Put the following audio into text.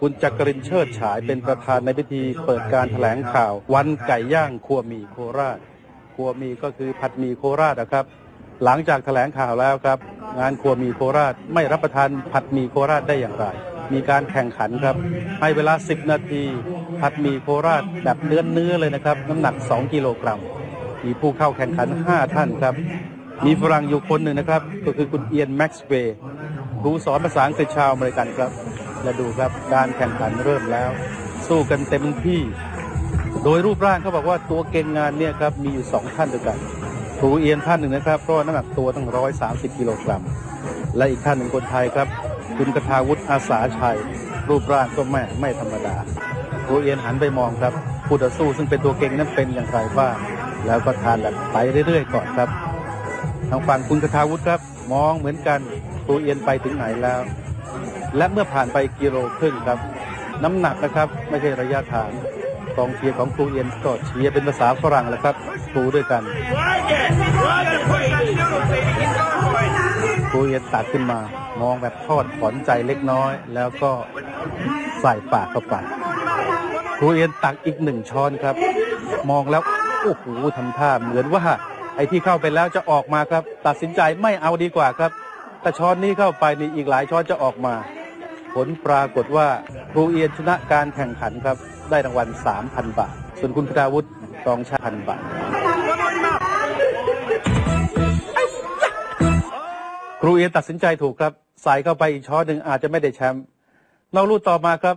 คุณจักรินเชิดฉายเป็นประธานในพิธีเปิดการแถลงข่าว วันไก่ย่างครัวมีโคราชครัวมีก็คือผัดมีโคราชนะครับ หลังจากแถลงข่าวแล้วครับ งานครัวมีโคราชไม่รับประทานผัดมีโคราชได้อย่างไร มีการแข่งขันครับ ให้เวลา 10 นาที ผัดมีโคราชแบบเนื้อเนื้อเลยนะครับ น้ำหนัก 2 กิโลกรัมมีผู้เข้าแข่งขัน 5 ท่านครับ มีฝรั่งอยู่คนหนึ่งนะครับ ก็คือคุณเอียนแม็กซ์เวย์ครูสอนภาษาอังกฤษชาวอเมริกันครับ และดูครับการแข่งขันเริ่มแล้ว สู้กันเต็มที่ โดยรูปร่างเขาบอกว่าตัวเก่งงานเนี่ยครับมีอยู่สองท่านด้วยกันครูเอียนท่านหนึ่งนะครับ เพราะน้ำหนักตัวตั้งร้อยสามสิบกิโลกรัมและอีกท่านหนึ่งคนไทยครับ คุณกทาวุฒิอาสาชัย รูปร่างก็แม่ไม่ธรรมดาครูเอียนหันไปมองครับผู้ต่อสู้ซึ่งเป็นตัวเก่งนั้นเป็นอย่างไรบ้างแล้วก็ทานแบบไปเรื่อยๆก่อนครับทางฝั่งคุณกทาวุฒิครับ มองเหมือนกันครูเอียนไปถึงไหนแล้ว และเมื่อผ่านไปกิโลครึ่งครับ น้ำหนักนะครับไม่ใช่ระยะทางกองเชียร์ของครูเอียนก็เชียร์เป็นภาษาฝรั่งแหละครับครูด้วยกันครูเอียนตักขึ้นมามองแบบทอดถอนใจเล็กน้อย แล้วก็ใส่ปากเข้าไปครูเอียนตักอีกหนึ่งช้อนครับ มองแล้วโอ้โหทำท่าเหมือนว่าไอ้ที่เข้าไปแล้วจะออกมาครับ ตัดสินใจไม่เอาดีกว่าครับ แต่ช้อนนี้เข้าไปนี่อีกหลายช้อนจะออกมา ผลปรากฏว่าครูเอียนชนะการแข่งขันครับ ได้รางวัล 3,000 บาท ส่วนคุณพทาวุฒิสองชาพันบาท ครูเอียนตัดสินใจถูกครับใส่เข้าไปอีกช้อนหนึ่งอาจจะไม่ได้แชมป์นอกลู่ต่อมาครับ